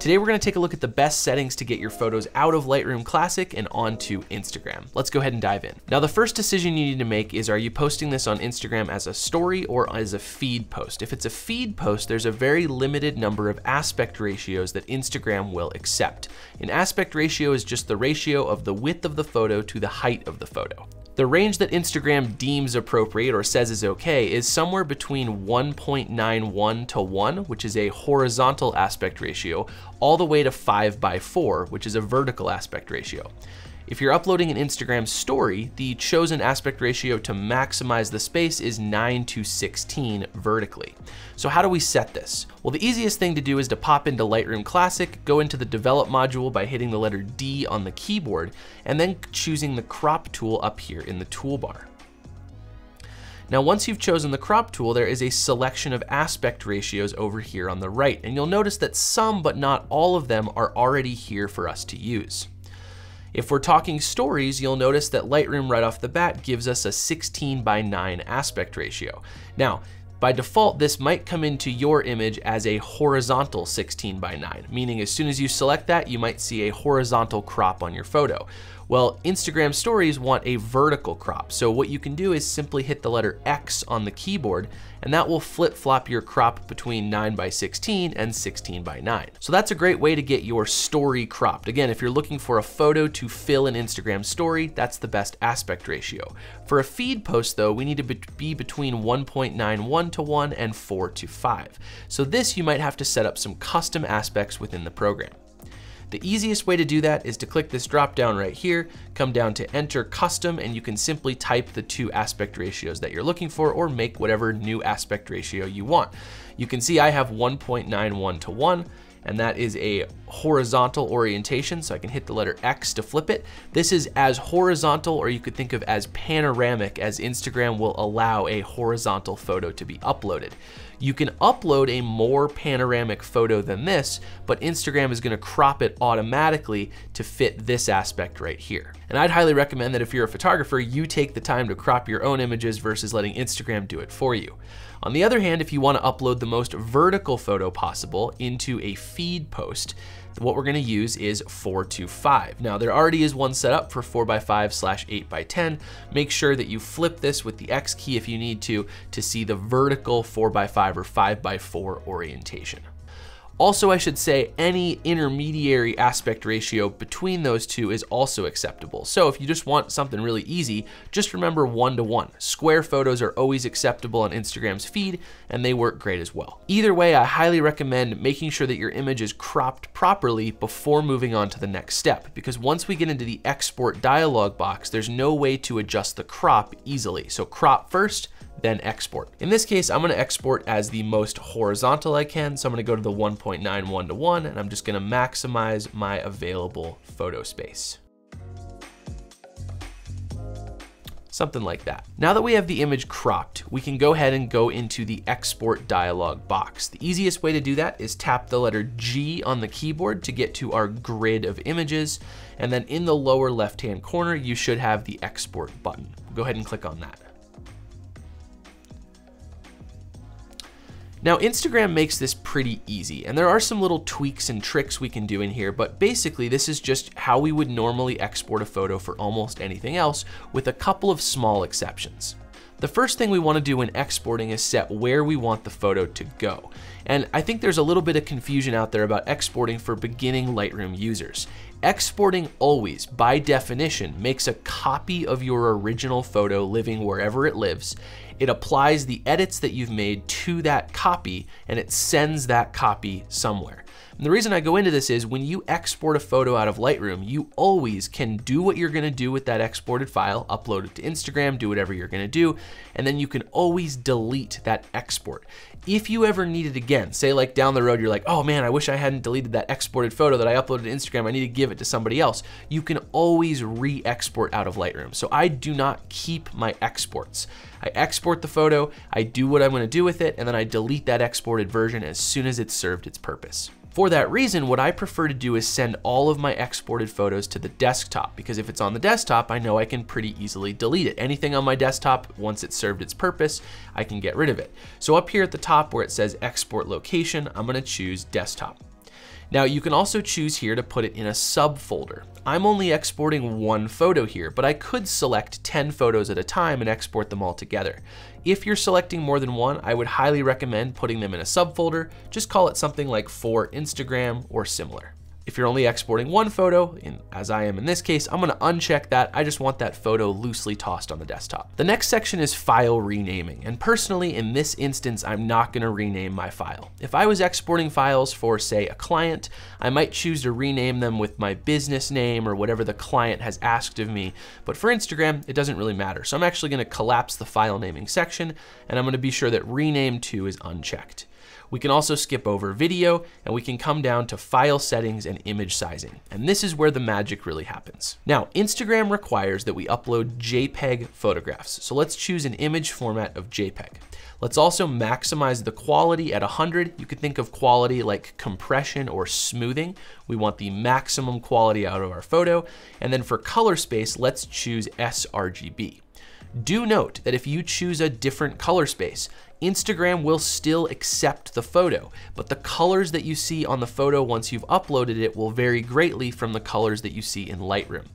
Today we're gonna take a look at the best settings to get your photos out of Lightroom Classic and onto Instagram. Let's go ahead and dive in. Now the first decision you need to make is are you posting this on Instagram as a story or as a feed post? If it's a feed post, there's a very limited number of aspect ratios that Instagram will accept. An aspect ratio is just the ratio of the width of the photo to the height of the photo. The range that Instagram deems appropriate or says is okay is somewhere between 1.91 to 1, which is a horizontal aspect ratio, all the way to 5 by 4, which is a vertical aspect ratio. If you're uploading an Instagram story, the chosen aspect ratio to maximize the space is 9 to 16 vertically. So how do we set this? Well, the easiest thing to do is to pop into Lightroom Classic, go into the Develop module by hitting the letter D on the keyboard, and then choosing the Crop tool up here in the toolbar. Now, once you've chosen the crop tool, there is a selection of aspect ratios over here on the right, and you'll notice that some, but not all of them, are already here for us to use. If we're talking stories, you'll notice that Lightroom right off the bat gives us a 16 by 9 aspect ratio. Now, by default, this might come into your image as a horizontal 16 by 9, meaning as soon as you select that, you might see a horizontal crop on your photo. Well, Instagram stories want a vertical crop. So what you can do is simply hit the letter X on the keyboard and that will flip flop your crop between 9 by 16 and 16 by 9. So that's a great way to get your story cropped. Again, if you're looking for a photo to fill an Instagram story, that's the best aspect ratio. For a feed post though, we need to be between 1.91 to 1 and 4 to 5. So this you might have to set up some custom aspects within the program. The easiest way to do that is to click this drop down right here, come down to enter custom, and you can simply type the two aspect ratios that you're looking for or make whatever new aspect ratio you want. You can see I have 1.91 to 1 and that is a horizontal orientation, so I can hit the letter X to flip it. This is as horizontal, or you could think of as panoramic, as Instagram will allow a horizontal photo to be uploaded. You can upload a more panoramic photo than this, but Instagram is gonna crop it automatically to fit this aspect right here. And I'd highly recommend that if you're a photographer, you take the time to crop your own images versus letting Instagram do it for you. On the other hand, if you wanna upload the most vertical photo possible into a feed post, what we're gonna use is 4 to 5. Now there already is one set up for 4 by 5 slash 8 by 10. Make sure that you flip this with the X key if you need to, to see the vertical 4 by 5 or 5 by 4 orientation. Also, I should say any intermediary aspect ratio between those two is also acceptable. So if you just want something really easy, just remember one to one. Square photos are always acceptable on Instagram's feed and they work great as well. Either way, I highly recommend making sure that your image is cropped properly before moving on to the next step because once we get into the export dialog box, there's no way to adjust the crop easily. So crop first, then export. In this case, I'm gonna export as the most horizontal I can. So I'm gonna go to the 1.91 to 1 and I'm just gonna maximize my available photo space. something like that. Now that we have the image cropped, we can go ahead and go into the export dialog box. The easiest way to do that is tap the letter G on the keyboard to get to our grid of images. And then in the lower left-hand corner, you should have the export button. Go ahead and click on that. Now Instagram makes this pretty easy and there are some little tweaks and tricks we can do in here, but basically this is just how we would normally export a photo for almost anything else with a couple of small exceptions. The first thing we wanna do when exporting is set where we want the photo to go. And I think there's a little bit of confusion out there about exporting for beginning Lightroom users. Exporting always, by definition, makes a copy of your original photo living wherever it lives. It applies the edits that you've made to that copy and it sends that copy somewhere. And the reason I go into this is when you export a photo out of Lightroom, you always can do what you're gonna do with that exported file, upload it to Instagram, do whatever you're gonna do, and then you can always delete that export. If you ever need it again, say like down the road, you're like, oh man, I wish I hadn't deleted that exported photo that I uploaded to Instagram, I need to give it to somebody else. You can always re-export out of Lightroom. So I do not keep my exports. I export the photo, I do what I'm gonna do with it, and then I delete that exported version as soon as it's served its purpose. For that reason, what I prefer to do is send all of my exported photos to the desktop because if it's on the desktop, I know I can pretty easily delete it. Anything on my desktop, once it's served its purpose, I can get rid of it. So up here at the top where it says export location, I'm gonna choose desktop. Now you can also choose here to put it in a subfolder. I'm only exporting one photo here, but I could select 10 photos at a time and export them all together. If you're selecting more than one, I would highly recommend putting them in a subfolder. Just call it something like for Instagram or similar. If you're only exporting one photo, as I am in this case, I'm gonna uncheck that. I just want that photo loosely tossed on the desktop. The next section is file renaming. And personally, in this instance, I'm not gonna rename my file. If I was exporting files for say a client, I might choose to rename them with my business name or whatever the client has asked of me. But for Instagram, it doesn't really matter. So I'm actually gonna collapse the file naming section and I'm gonna be sure that rename to is unchecked. We can also skip over video and we can come down to file settings and image sizing. And this is where the magic really happens. Now, Instagram requires that we upload JPEG photographs. So let's choose an image format of JPEG. Let's also maximize the quality at 100. You could think of quality like compression or smoothing. We want the maximum quality out of our photo. And then for color space, let's choose sRGB. Do note that if you choose a different color space, Instagram will still accept the photo, but the colors that you see on the photo once you've uploaded it will vary greatly from the colors that you see in Lightroom.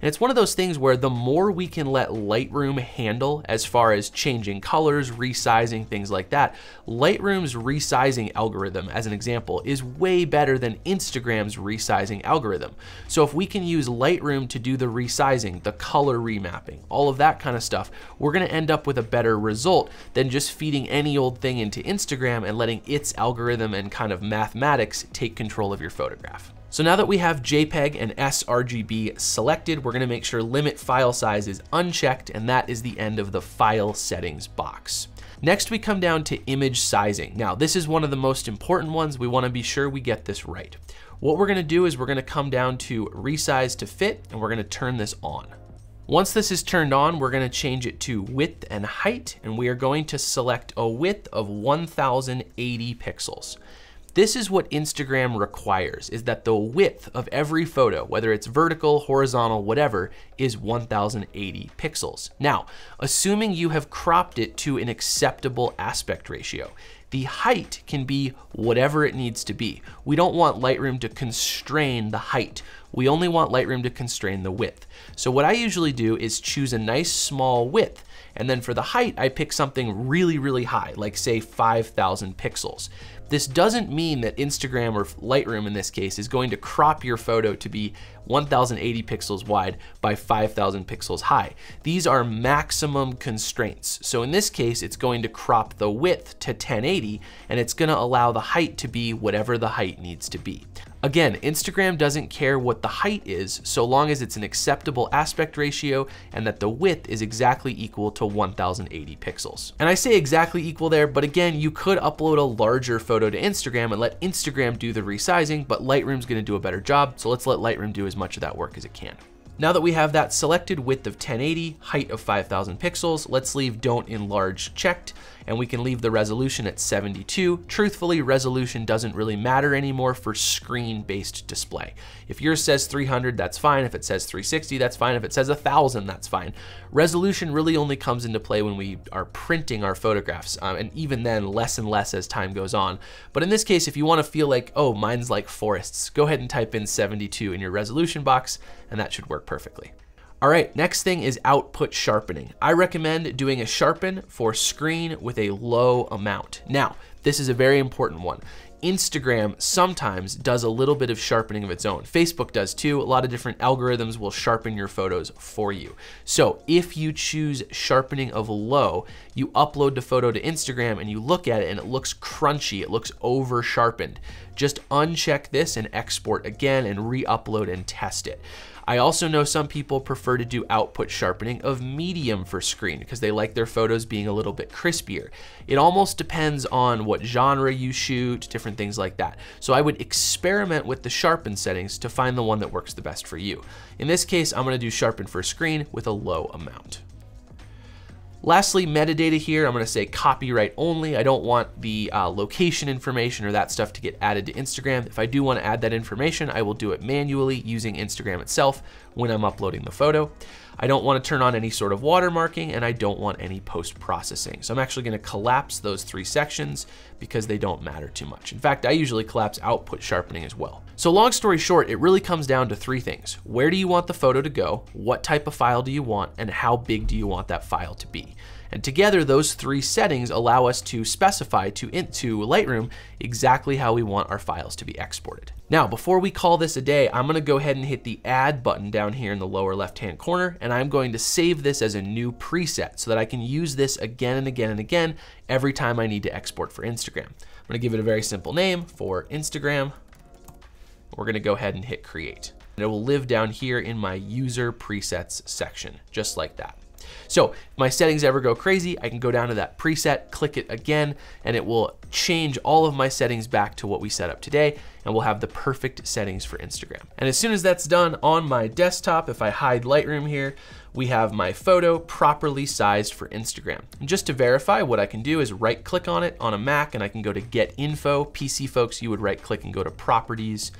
And it's one of those things where the more we can let Lightroom handle as far as changing colors, resizing, things like that, Lightroom's resizing algorithm, as an example, is way better than Instagram's resizing algorithm. So if we can use Lightroom to do the resizing, the color remapping, all of that kind of stuff, we're gonna end up with a better result than just feeding any old thing into Instagram and letting its algorithm and kind of mathematics take control of your photograph. So now that we have JPEG and sRGB selected, we're gonna make sure limit file size is unchecked and that is the end of the file settings box. Next, we come down to image sizing. Now, this is one of the most important ones. We wanna be sure we get this right. What we're gonna do is we're gonna come down to resize to fit and we're gonna turn this on. Once this is turned on, we're gonna change it to width and height, and we are going to select a width of 1080 pixels. This is what Instagram requires, is that the width of every photo, whether it's vertical, horizontal, whatever, is 1080 pixels. Now, assuming you have cropped it to an acceptable aspect ratio, the height can be whatever it needs to be. We don't want Lightroom to constrain the height. We only want Lightroom to constrain the width. So what I usually do is choose a nice small width. And then for the height, I pick something really, really high, like say 5,000 pixels. This doesn't mean that Instagram or Lightroom in this case is going to crop your photo to be 1080 pixels wide by 5000 pixels high. These are maximum constraints. So in this case, it's going to crop the width to 1080 and it's gonna allow the height to be whatever the height needs to be. Again, Instagram doesn't care what the height is so long as it's an acceptable aspect ratio and that the width is exactly equal to 1080 pixels. And I say exactly equal there, but again, you could upload a larger photo to Instagram and let Instagram do the resizing, but Lightroom's gonna do a better job, so let's let Lightroom do as much of that work as it can. Now that we have that selected width of 1080, height of 5000 pixels, let's leave don't enlarge checked and we can leave the resolution at 72. Truthfully, resolution doesn't really matter anymore for screen-based display. If yours says 300, that's fine. If it says 360, that's fine. If it says 1000, that's fine. Resolution really only comes into play when we are printing our photographs, um, and even then, less and less as time goes on. But in this case, if you wanna feel like, oh, mine's like Forest's, go ahead and type in 72 in your resolution box, and that should work perfectly. All right, next thing is output sharpening. I recommend doing a sharpen for screen with a low amount. Now, this is a very important one. Instagram sometimes does a little bit of sharpening of its own. Facebook does too. A lot of different algorithms will sharpen your photos for you. So if you choose sharpening of low, you upload the photo to Instagram and you look at it and it looks crunchy, it looks over sharpened. Just uncheck this and export again and re-upload and test it. I also know some people prefer to do output sharpening of medium for screen because they like their photos being a little bit crispier. It almost depends on what genre you shoot, different things like that. So I would experiment with the sharpen settings to find the one that works the best for you. In this case, I'm gonna do sharpen for screen with a low amount. Lastly, metadata here, I'm gonna say copyright only. I don't want the uh, location information or that stuff to get added to Instagram. If I do wanna add that information, I will do it manually using Instagram itself when I'm uploading the photo. I don't wanna turn on any sort of watermarking and I don't want any post-processing. So I'm actually gonna collapse those three sections because they don't matter too much. In fact, I usually collapse output sharpening as well. So long story short, it really comes down to three things. Where do you want the photo to go? What type of file do you want? And how big do you want that file to be? And together, those three settings allow us to specify to, into Lightroom exactly how we want our files to be exported. Now, before we call this a day, I'm gonna go ahead and hit the add button down here in the lower left-hand corner, and I'm going to save this as a new preset so that I can use this again and again and again every time I need to export for Instagram. I'm gonna give it a very simple name for Instagram. We're gonna go ahead and hit create. And it will live down here in my user presets section, just like that. So if my settings ever go crazy, I can go down to that preset, click it again, and it will change all of my settings back to what we set up today, and we'll have the perfect settings for Instagram. And as soon as that's done on my desktop, if I hide Lightroom here, we have my photo properly sized for Instagram. And just to verify, what I can do is right click on it on a Mac and I can go to get info. PC folks, you would right click and go to properties.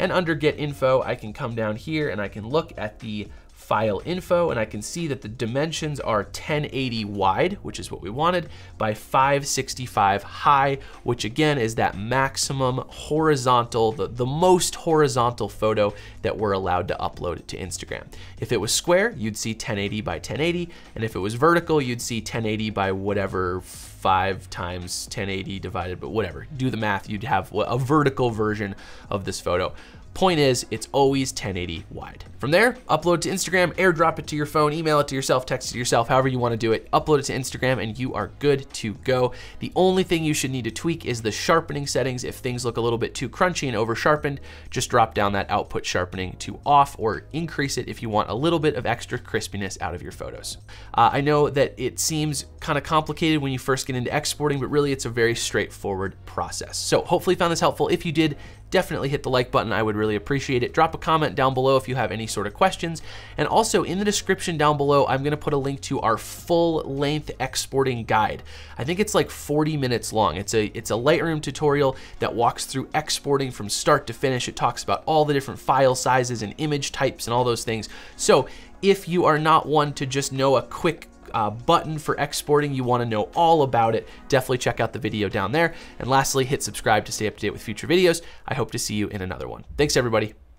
And under get info, I can come down here and I can look at the file info, and I can see that the dimensions are 1080 wide, which is what we wanted, by 565 high, which again is that maximum horizontal, the, the most horizontal photo that we're allowed to upload to Instagram. If it was square, you'd see 1080 by 1080, and if it was vertical, you'd see 1080 by whatever five times 1080 divided, but whatever, do the math, you'd have a vertical version of this photo. Point is, it's always 1080 wide. From there, upload to Instagram, airdrop it to your phone, email it to yourself, text it to yourself, however you wanna do it, upload it to Instagram and you are good to go. The only thing you should need to tweak is the sharpening settings. If things look a little bit too crunchy and over sharpened, just drop down that output sharpening to off or increase it if you want a little bit of extra crispiness out of your photos. Uh, I know that it seems kind of complicated when you first get into exporting, but really it's a very straightforward process. So hopefully you found this helpful. If you did, definitely hit the like button. I would really appreciate it. Drop a comment down below if you have any sort of questions. And also in the description down below, I'm gonna put a link to our full length exporting guide. I think it's like 40 minutes long. It's a, it's a Lightroom tutorial that walks through exporting from start to finish. It talks about all the different file sizes and image types and all those things. So if you are not one to just know a quick uh, button for exporting, you wanna know all about it, definitely check out the video down there. And lastly, hit subscribe to stay up to date with future videos. I hope to see you in another one. Thanks everybody.